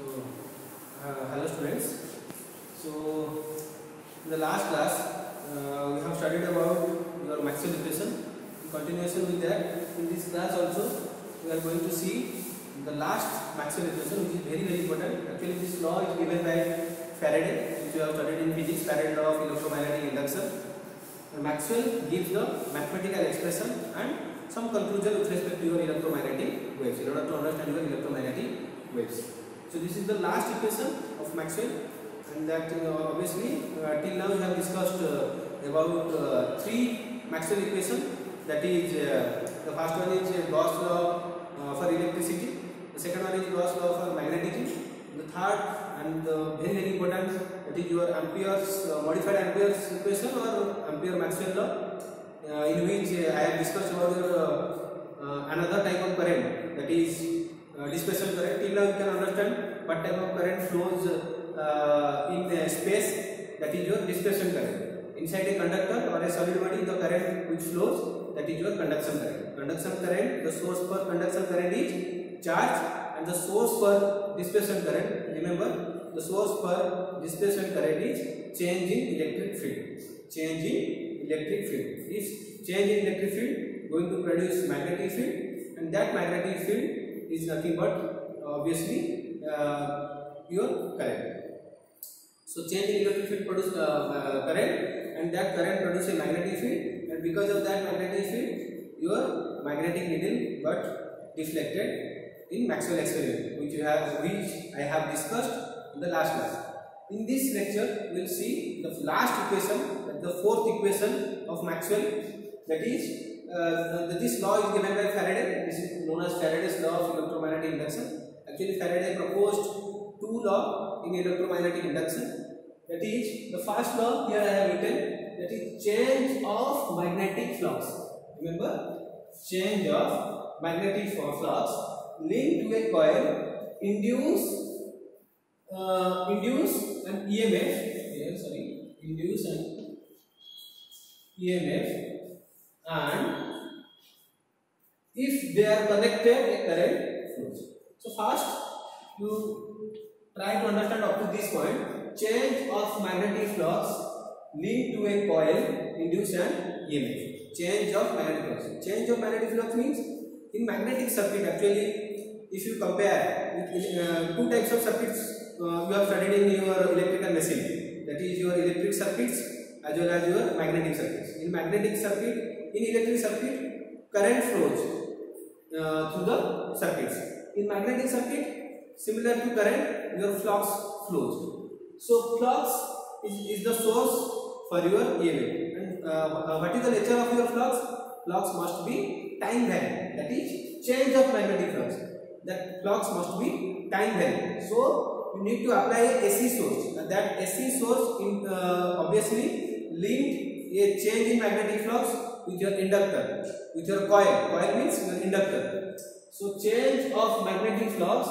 So, uh, hello students. So, in the last class, uh, we have studied about your Maxwell equation. In continuation with that, in this class also, we are going to see the last Maxwell equation, which is very very important. Actually, this law is given by Faraday, which you have studied in physics, Faraday law of electromagnetic induction. And Maxwell gives the mathematical expression and some conclusion with respect to your electromagnetic waves in order to understand your electromagnetic waves. So this is the last equation of Maxwell. And that uh, obviously uh, till now we have discussed uh, about uh, three Maxwell equations. That is uh, the first one is uh, Gauss law for electricity, the second one is Gauss law for magnetism, the third and uh, very very important that is your Ampere's modified Ampere's equation or Ampere Maxwell law in which I have discussed about another type of current. That is uh, displacement current. Till now you can understand what type of current flows uh, in uh, space that is your displacement current. Inside a conductor or a solid body the current which flows that is your conduction current. Conduction current the source for conduction current is charge and the source for displacement current remember the source for displacement current is change in electric field. Change in electric field. If change in electric field going to produce magnetic field and that magnetic field is nothing but obviously uh, your current. So change in electric field produce uh, uh, current and that current produce a magnetic field and because of that magnetic field your magnetic needle got deflected in Maxwell experiment which you have which I have discussed in the last class. In this lecture we will see the last equation the fourth equation of Maxwell that is uh, this law is given by Faraday. This is known as Faraday's law of electromagnetic induction. Actually, Faraday proposed two law in electromagnetic induction. That is the first law here I have written. That is change of magnetic flux. Remember, change of magnetic flux linked to a coil induce uh, induce an EMF. Here, sorry, induce an EMF and if they are connected a current flows. So first you try to understand up to this point change of magnetic flux linked to a coil induce an EMF. Change of magnetic flux. Change of magnetic flux means in magnetic circuit actually if you compare with uh, two types of circuits uh, you have studied in your electrical machine that is your electric circuits as well as your magnetic circuits. In magnetic circuit in electric circuit current flows uh, through the circuits. In magnetic circuit similar to current your flux flows. So flux is, is the source for your EMF and uh, what is the nature of your flux? Flux must be time varying that is change of magnetic flux. That flux must be time varying so you need to apply AC source. And that AC source in uh, obviously linked a change in magnetic flux with your inductor, with your coil. Coil means your inductor. So change of magnetic flux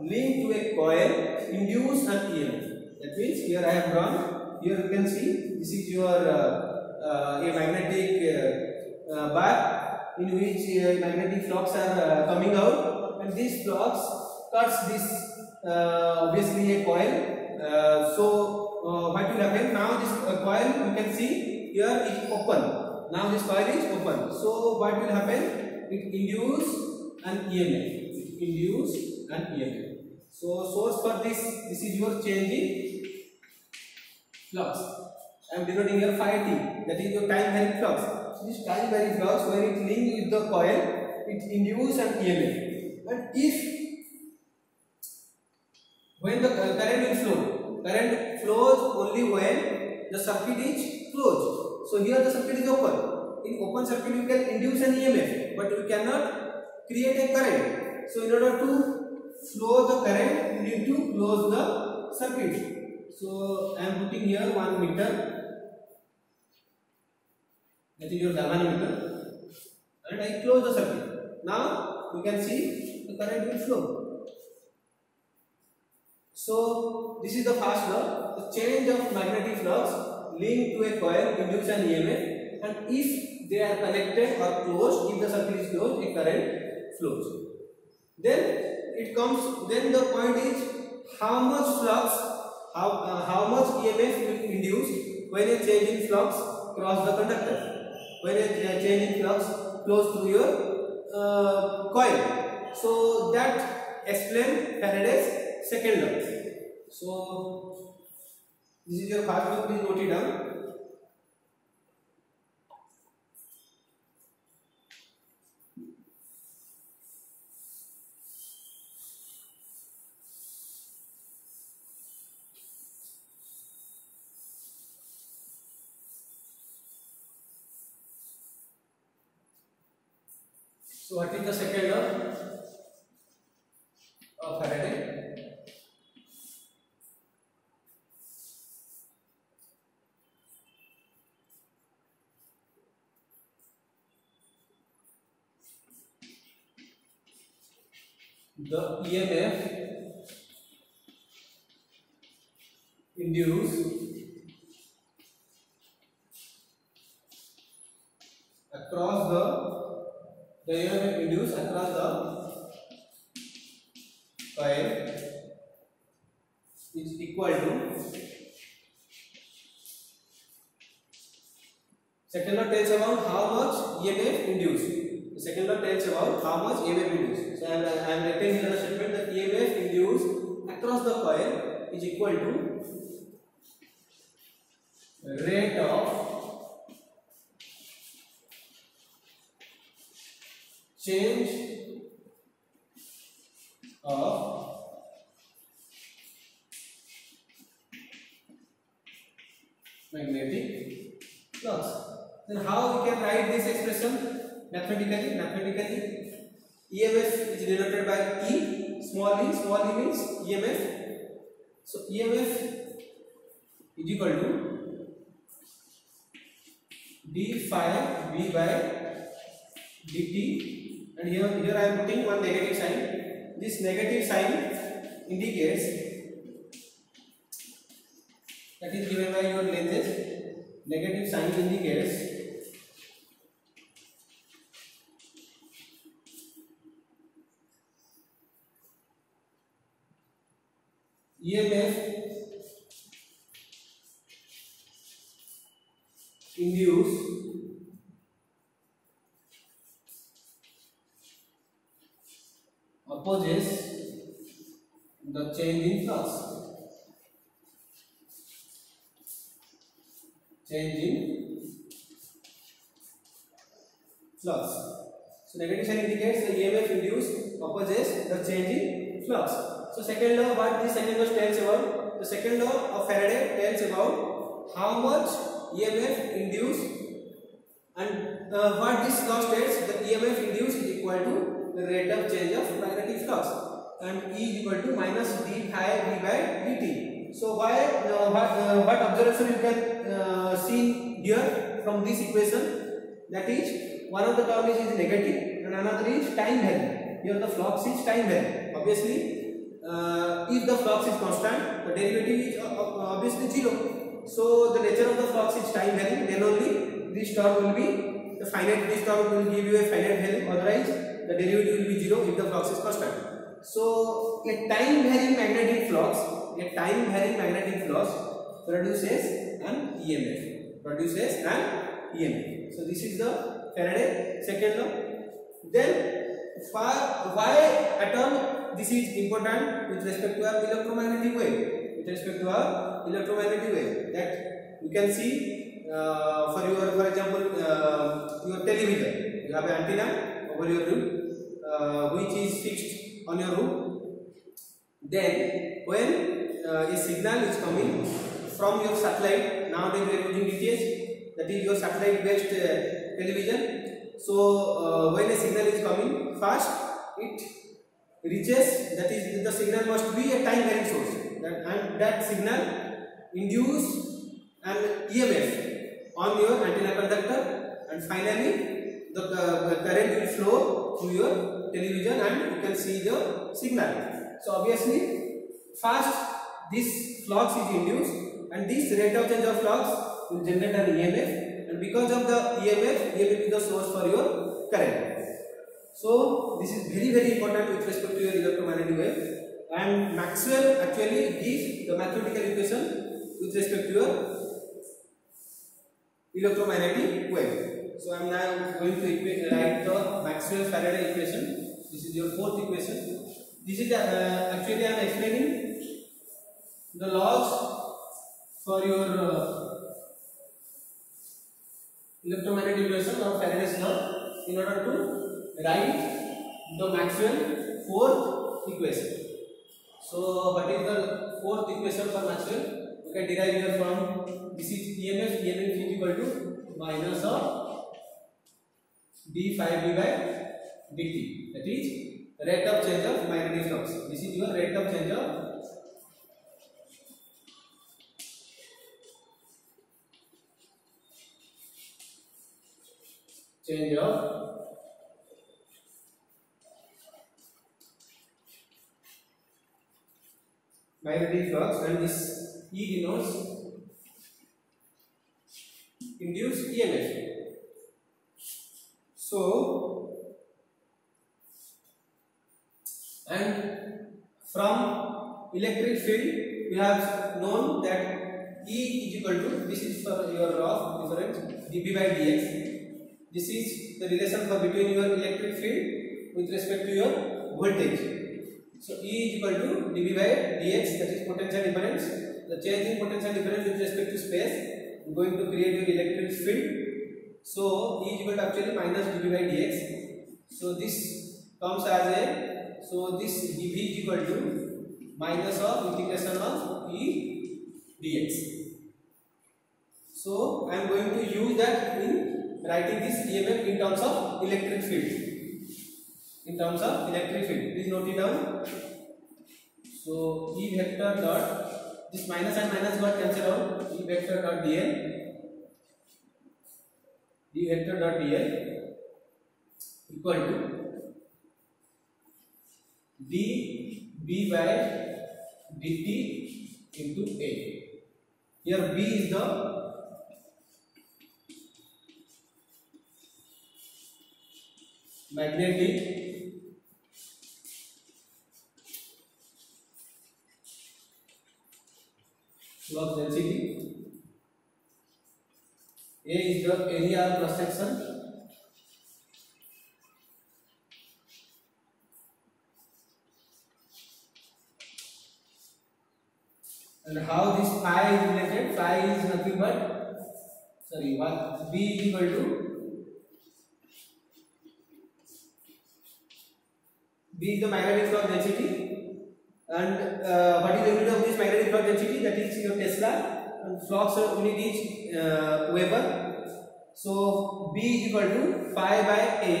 linked to a coil induce an EMF. That means here I have drawn. Here you can see this is your uh, uh, a magnetic uh, uh bar in which uh, magnetic flux are uh, coming out, and this flux cuts this obviously a coil. so what will happen now? This coil you can see here is open now this coil is open. So what will happen? It induce an EMF. It induce an EMF. So source for this, this is your changing flux. I am denoting here phi t. That is your time varying flux. So this time varying flux, when it linked with the coil, it induce an EMF. And if when the current will flow, current flows only when the circuit is closed. So here the circuit is open. In open circuit you can induce an EMF, but you cannot create a current. So in order to flow the current, you need to close the circuit. So I am putting here one meter. That is your galvanometer, and I close the circuit. Now you can see the current will flow. So this is the first law. The change of magnetic flux linked to a coil induce an EMF and if they are connected or closed, if the circuit is closed, a current flows. Then it comes, then the point is how much flux, how, uh, how much EMF will induce when a change in flux cross the conductor. When a change in flux flows through your uh, coil. So that explain Faraday's second law. So this is your first law, please note it down. So what is the second law The EMF induced across the the EMF induced across the coil is equal to second law tells about how much EMF induced. The second law tells about how much EMF induced. So I am, I writing here the statement that EMF induced across the coil is equal to rate of change of magnetic flux. Then how we can write this expression mathematically? Mathematically, EMF is denoted by E, small e, small e means EMF. So EMF is equal to d phi v by dt and here here I am putting one negative sign. This negative sign indicates that is given by your lenses. Negative sign indicates EMF induced opposes the change in flux. Change in flux. So negative sign indicates the EMF induced opposes the change in flux. So second law, what the second law tells about? The second law of Faraday tells about how much EMF induced and uh, what this law states the EMF induced is equal to the rate of change of magnetic flux and E is equal to minus d phi v by dt. So why uh, what, uh, what observation you can uh, see here from this equation that is one of the term is, negative and another is time varying. Here the flux is time varying. Obviously uh, if the flux is constant the derivative is uh, uh, obviously zero. So the nature of the flux is time varying then only this term will be the finite this term will give you a finite value otherwise the derivative will be zero if the flux is constant. So a time varying magnetic flux, a time varying magnetic flux produces an EMF. Produces an EMF. So this is the Faraday second law. Then why atom this is important with respect to our electromagnetic wave. With respect to our electromagnetic wave that you can see uh, for your for example uh, your television you have an antenna over your room uh, which is fixed on your roof then when uh, a signal is coming from your satellite nowadays we are using DTH that is your satellite based uh, television. So uh, when a signal is coming fast it reaches that is the signal must be a time varying source that, and that signal induce an EMF on your antenna conductor and finally the, uh, current will flow through your television and you can see the signal. So obviously first this flux is induced and this rate of change of flux will generate an EMF and because of the EMF, EMF is the source for your current. So this is very very important with respect to your electromagnetic wave and Maxwell actually gives the mathematical equation with respect to your electromagnetic wave. So I am now going to write the Maxwell Faraday equation. This is your fourth equation. This is uh, actually I am explaining the laws for your uh, electromagnetic equation or Faraday's law in order to write the Maxwell fourth equation. So what is the fourth equation for Maxwell? We can derive here from this is EMF. EMF is equal to minus of d phi b by dt. That is rate of change of magnetic flux. This is your rate of change of change of magnetic flux and this E denotes induced EMF. So, and from electric field we have known that E is equal to this is for your law of difference dB by dx. This is the relation for between your electric field with respect to your voltage. So E is equal to dB by dx that is potential difference. The change in potential difference with respect to space is going to create your electric field. So E is equal to actually minus dB by dx. So this comes as a so this dB is equal to minus of integration of E dx. So I am going to use that in writing this EMF in terms of electric field in terms of electric field. Please note it down. So E vector dot this minus and minus got cancelled out. E vector dot dl D vector dot dl equal to d b by dt into a. Here b is the magnetic flux density. The area of cross section. And how this phi is related? Phi is nothing but sorry, what B is equal to B is the magnetic flux density and uh, what is the unit of this magnetic flux density that is your Tesla and flux unit is uh, Weber so B is equal to phi by A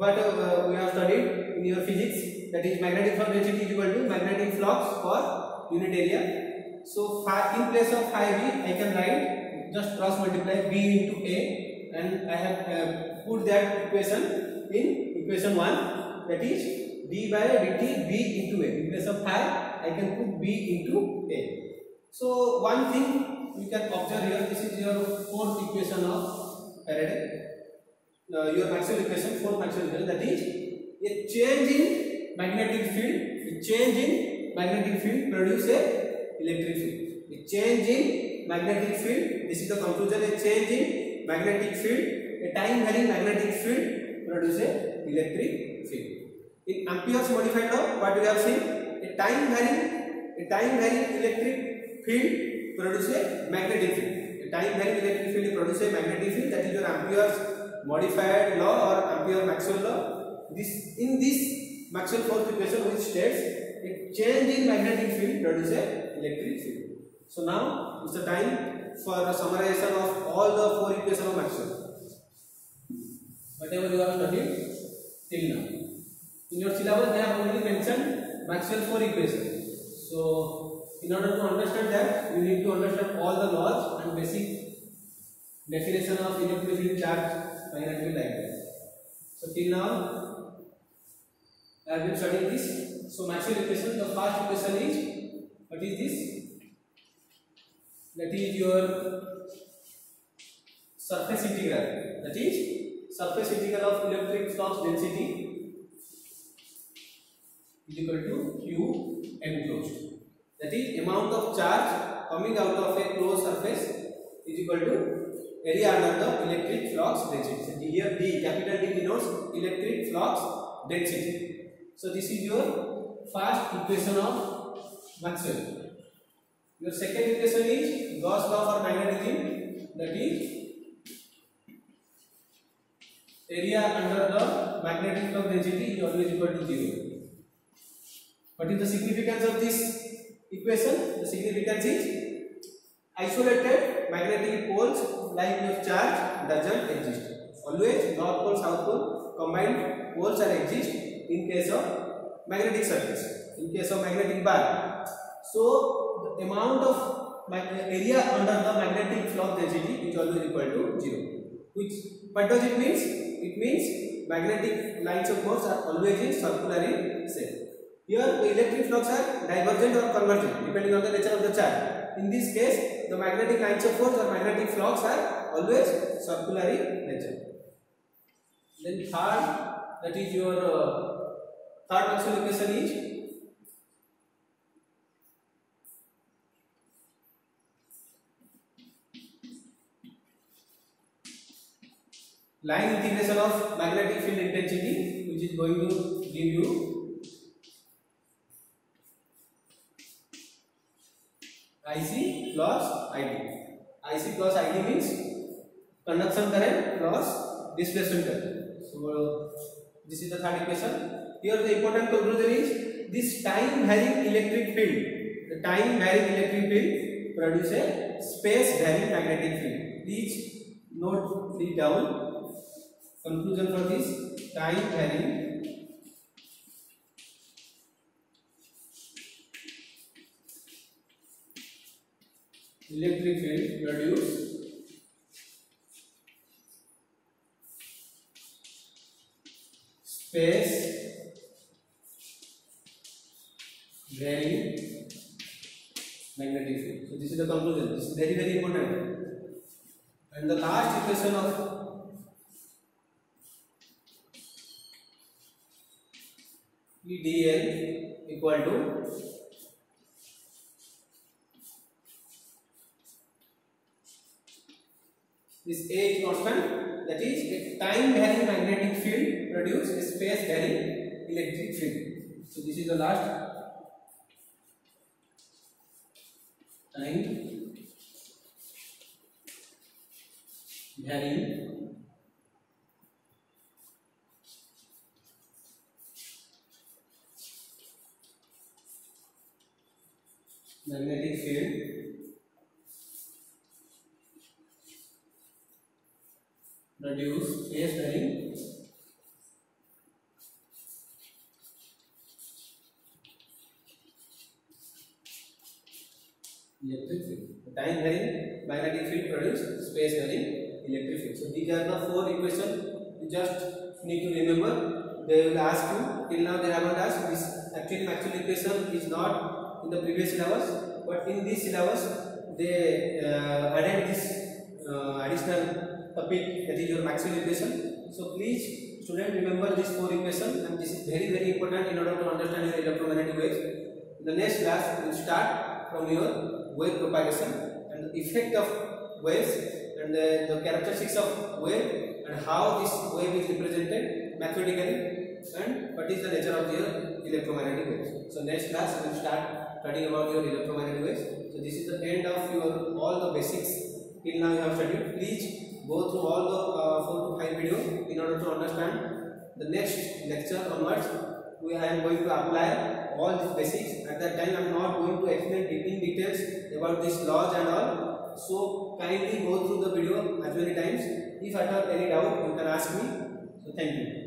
what uh, we have studied in your physics that is magnetic flux density is equal to magnetic flux per unit area so phi in place of phi B I can write just cross multiply B into A and I have uh, put that equation in equation 1 that is d by dt b into a. In place of phi, I can put b into a. So one thing you can observe here, this is your fourth equation of Faraday. Uh, your Maxwell equation, fourth Maxwell equation, that is a change in magnetic field. A change in magnetic field produce a electric field. A change in magnetic field. This is the conclusion. A change in magnetic field. A time varying magnetic field produce a electric field. In Ampere's modified law, what we have seen? A time varying, a time varying electric field produce a magnetic field. A time varying electric field produce a magnetic field. That is your Ampere's modified law or Ampere Maxwell law. This in this Maxwell fourth equation which states a change in magnetic field produce a electric field. So now it's the time for a summarization of all the four equations of Maxwell. Whatever you have studied till now. In your syllabus, they have only mentioned Maxwell four equations. So, in order to understand that, you need to understand all the laws and basic definition of electric field charge magnetic diagram. So, till now, I have been studying this. So, Maxwell equation, the first equation is what is this? That is your surface integral. That is surface integral of electric flux density is equal to Q enclosed. That is amount of charge coming out of a closed surface is equal to area under the electric flux density. Here D, capital D denotes electric flux density. So this is your first equation of Maxwell. Your second equation is Gauss law for magnetism that is area under the magnetic flux density is always equal to 0. What is the significance of this equation? The significance is isolated magnetic poles line of charge doesn't exist. Always north pole, south pole combined poles are exist in case of magnetic surface. In case of magnetic bar. So the amount of area under the magnetic flux density is always equal to 0. Which what does it means? It means magnetic lines of force are always in circular in shape. Here the electric flux are divergent or convergent depending on the nature of the charge. In this case, the magnetic lines of force or magnetic flux are always circular in nature. Then third, that is your uh, third Maxwell equation is line integration of magnetic field intensity which is going to give you IC plus ID. IC plus ID means conduction current plus displacement current. So this is the third equation. Here the important conclusion is this time varying electric field. The time varying electric field produce a space varying magnetic field. Please note this down conclusion for this time varying electric field produce space varying magnetic field. So this is the conclusion. This is very very important. And the last equation of PdL equal to this A is constant that is time varying magnetic field produce a space varying electric field. So this is the last time varying magnetic field produce phase varying electric field. Time varying magnetic field produce space varying electric field. So these are the four equations. You just need to remember. They will ask you. Till now they haven't asked. This actually Maxwell equation is not in the previous syllabus but in this syllabus they uh, added this uh, additional topic that is your Maxwell equation so please student remember this four equation and this is very very important in order to understand your electromagnetic waves in the next class we will start from your wave propagation and the effect of waves and the, the characteristics of wave and how this wave is represented mathematically and what is the nature of the electromagnetic waves. So next class we will start studying about your electromagnetic waves. So this is the end of your all the basics till now you have studied. Please go through all the uh, four to five video in order to understand the next lecture onwards. We I am going to apply all these basics. At that time I am not going to explain in details about this laws and all. So kindly go through the video as many times. If I have any doubt, you can ask me. So thank you.